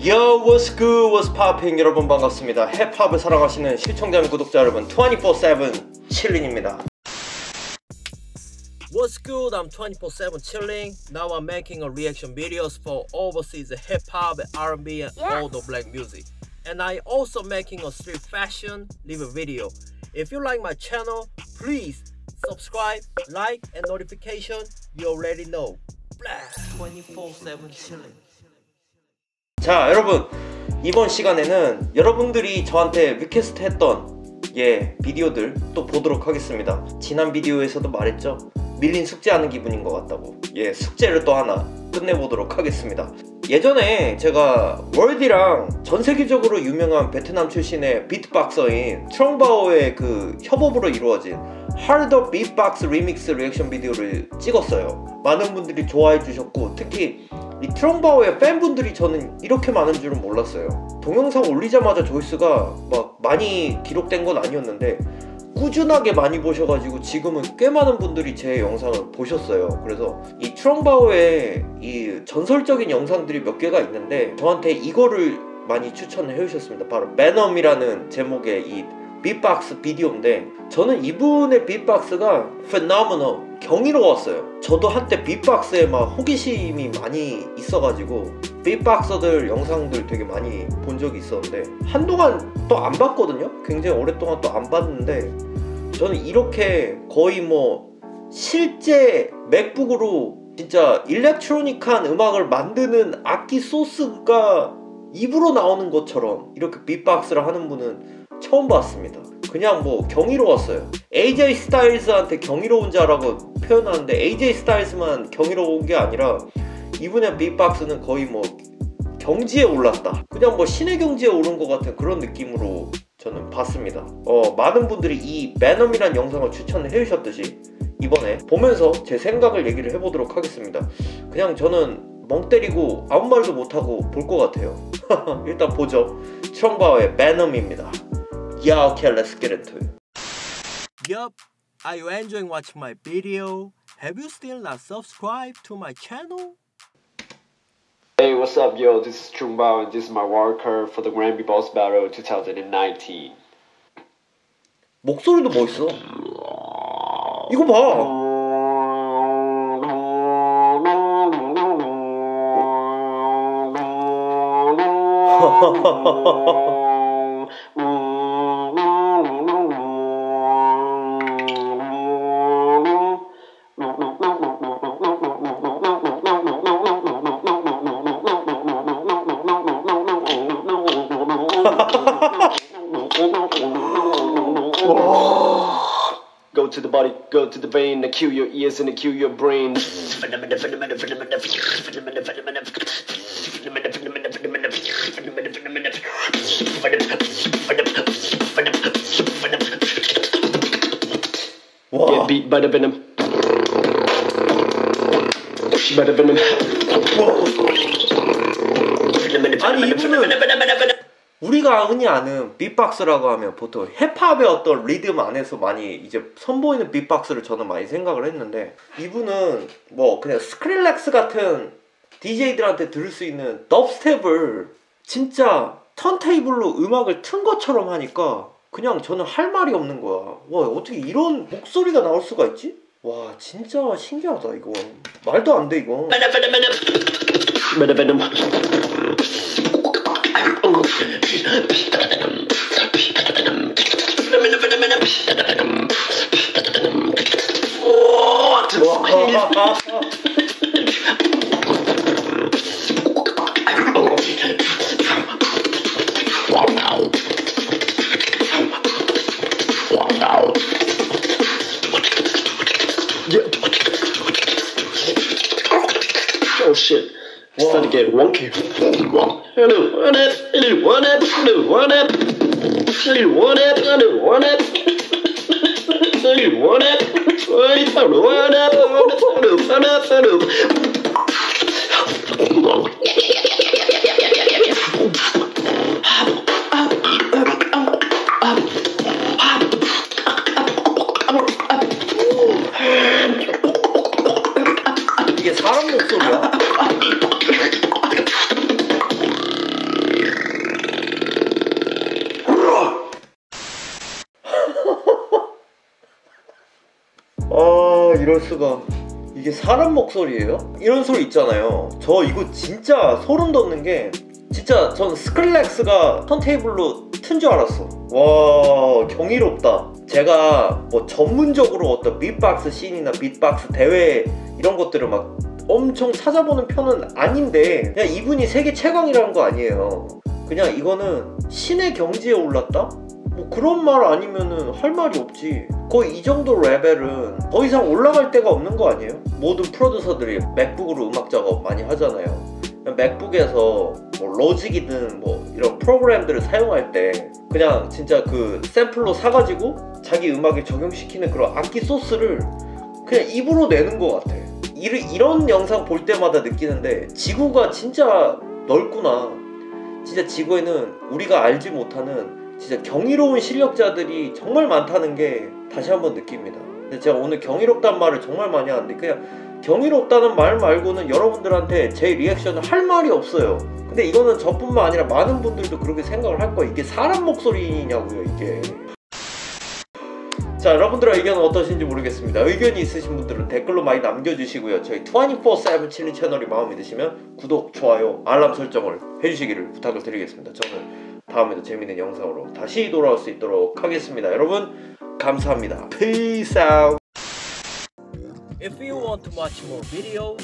Yo, what's good, what's popping? 여러분 반갑습니다. 힙합을 사랑하시는 시청자 및 구독자 여러분 24-7 칠린입니다. What's good? I'm 24-7 chilling. Now I'm making a reaction videos for overseas hip-hop, R&B and all the black music. And I also making a street fashion live video. If you like my channel, please subscribe, like and notification. You already know. 24-7 chilling. 자 여러분 이번 시간에는 여러분들이 저한테 request 했던 예 비디오들 또 보도록 하겠습니다. 지난 비디오에서도 말했죠? 밀린 숙제하는 기분인 것 같다고. 예 숙제를 또 하나 끝내보도록 하겠습니다. 예전에 제가 월디랑 전 세계적으로 유명한 베트남 출신의 beatboxer인 Trung Bao의 그 협업으로 이루어진 hard 비트박스 리믹스 리액션 비디오를 찍었어요. 많은 분들이 좋아해 주셨고 특히 이 트렁바오의 팬분들이 저는 이렇게 많은 줄은 몰랐어요. 동영상 올리자마자 조회수가 막 많이 기록된 건 아니었는데 꾸준하게 많이 보셔가지고 지금은 꽤 많은 분들이 제 영상을 보셨어요. 그래서 이 트렁바오의 이 전설적인 영상들이 몇 개가 있는데 저한테 이거를 많이 추천을 해주셨습니다. 바로 매넘이라는 제목의 이 빅박스 비디오인데 저는 이분의 빅박스가 phenomenal 경이로웠어요. 저도 한때 빅박스에 막 호기심이 많이 있어가지고 빅박서들 영상들 되게 많이 본 적이 있었는데 한동안 또 안 봤거든요? 굉장히 오랫동안 또 안 봤는데 저는 이렇게 거의 뭐 실제 맥북으로 진짜 일렉트로닉한 음악을 만드는 악기 소스가 입으로 나오는 것처럼 이렇게 빅박스를 하는 분은 처음 봤습니다 그냥 뭐 경이로웠어요. AJ 스타일즈한테 경이로운 자라고 표현하는데 AJ 스타일즈만 경이로운 게 아니라 이분의 빅박스는 거의 뭐 경지에 올랐다. 그냥 뭐 신의 경지에 오른 것 같은 그런 느낌으로 저는 봤습니다. 어, 많은 분들이 이 매넘이란 영상을 추천을 해주셨듯이 이번에 보면서 제 생각을 얘기를 해보도록 하겠습니다. 그냥 저는 멍 때리고 아무 말도 못하고 볼 것 같아요. 일단 보죠. 트렁바오의 매넘입니다 Yeah, okay, let's get into it. Yup, are you enjoying watching my video? Have you still not subscribed to my channel? Hey, what's up, yo? This is Chumbao, and this is my walker for the Grammy Boss Battle 2019. 목소리도 멋있어. 이거 봐. Go to the body, go to the vein, cue your ears and cue your brain. Whoa. Get beat by the venom. By the venom. Whoa. 우리가 흔히 아는 비트박스라고 하면 보통 힙합의 어떤 리듬 안에서 많이 이제 선보이는 비트박스를 저는 많이 생각을 했는데 이분은 뭐 그냥 Skrillex 같은 DJ들한테 들을 수 있는 dubstep을 진짜 턴테이블로 음악을 튼 것처럼 하니까 그냥 저는 할 말이 없는 거야. 와 어떻게 이런 목소리가 나올 수가 있지? 와 진짜 신기하다 이거 말도 안 돼 이거. Oh shit. It's starting to get wonky. Hello, one app, hello, one app, hello, one app, hello, one app, hello, one app, hello, one app, hello, one app, hello, one app, hello, one app, hello, one app, hello. 이럴 수가. 이게 사람 목소리예요? 이런 소리 있잖아요. 저 이거 진짜 소름 돋는 게 진짜 전 스크릴렉스가 턴테이블로 튼 줄 알았어. 와 경이롭다. 제가 뭐 전문적으로 어떤 빅박스 씬이나 빅박스 대회 이런 것들을 막 엄청 찾아보는 편은 아닌데 그냥 이분이 세계 최강이라는 거 아니에요. 그냥 이거는 신의 경지에 올랐다? 뭐 그런 말 아니면은 할 말이 없지. 거의 이 정도 레벨은 더 이상 올라갈 데가 없는 거 아니에요? 모든 프로듀서들이 맥북으로 음악 작업 많이 하잖아요. 맥북에서 뭐 로직이든 뭐 이런 프로그램들을 사용할 때 그냥 진짜 그 샘플로 사가지고 자기 음악에 적용시키는 그런 악기 소스를 그냥 입으로 내는 것 같아. 이런 영상 볼 때마다 느끼는데 지구가 진짜 넓구나. 진짜 지구에는 우리가 알지 못하는 진짜 경이로운 실력자들이 정말 많다는 게 다시 한번 느낍니다. 제가 오늘 경이롭단 말을 정말 많이 하는데 그냥 경이롭다는 말 말고는 여러분들한테 제 리액션을 할 말이 없어요. 근데 이거는 저뿐만 아니라 많은 분들도 그렇게 생각을 할 거예요. 이게 사람 목소리냐고요 이게. 자 여러분들의 의견은 어떠신지 모르겠습니다. 의견이 있으신 분들은 댓글로 많이 남겨주시고요. 저희 24-7 칠리 채널이 마음에 드시면 구독, 좋아요, 알람 설정을 해주시기를 부탁을 드리겠습니다. 저는 다음에도 재밌는 영상으로 다시 돌아올 수 있도록 하겠습니다. 여러분 감사합니다. Peace out. If you want to watch more videos